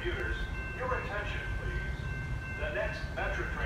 computers. Your attention, please. The next metro.